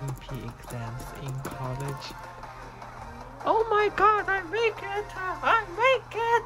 MP exams in college. Oh my god, I make it! I make it!